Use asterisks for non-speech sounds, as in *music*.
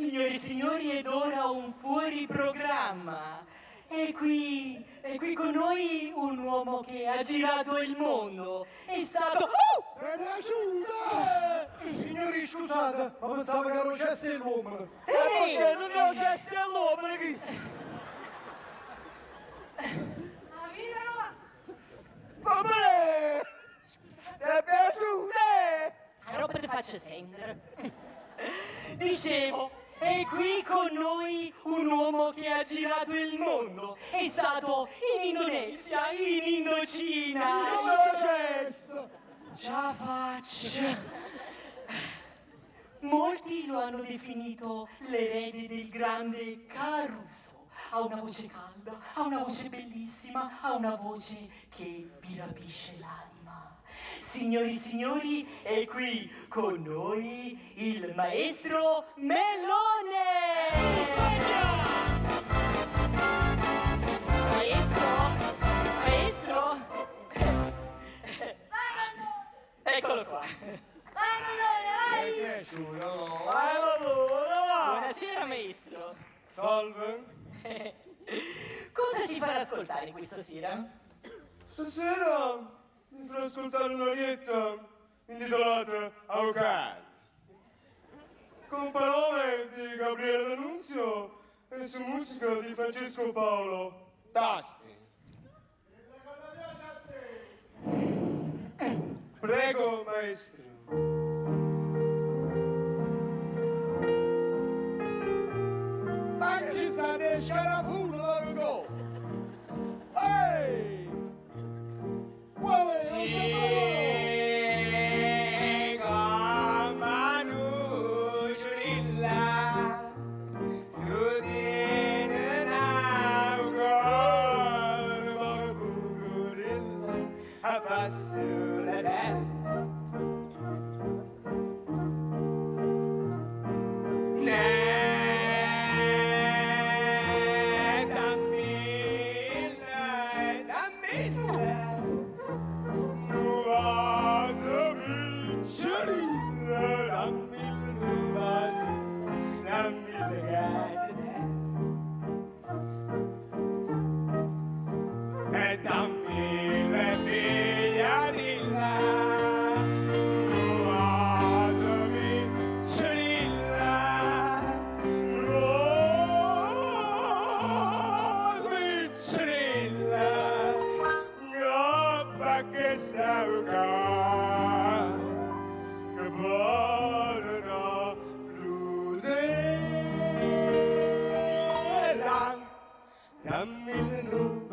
Signore e signori, ed ora un fuori programma. E qui, e qui con noi un uomo che ha girato il mondo. È stato... Oh! Benasciuta! Signori, scusate, ma pensavo che ero cesso l'uomo. Ehi! Perché non ero cesso l'uomo, Va bene! Ti è piaciuta? La roba ti faccio sempre. Dicevo, è qui con noi un uomo che ha girato il mondo. È stato in Indonesia, in Indocina. Già faccia. Molti lo hanno definito l'erede del grande Caruso. Ha una voce calda, ha una voce bellissima, ha una voce che vi rapisce l'anima. Signori e signori, è qui con noi il maestro Melone! Maestro? Maestro? Eccolo qua. Buonasera maestro. Salve! *laughs* Cosa ci farà ascoltare questa sera? Stasera farò ascoltare una lietta intitolata Avvocati. Con parole di Gabriele D'Annunzio e su musica di Francesco Paolo Tasti. Prego, maestro. Ma che ci sta di scarafullo E camminano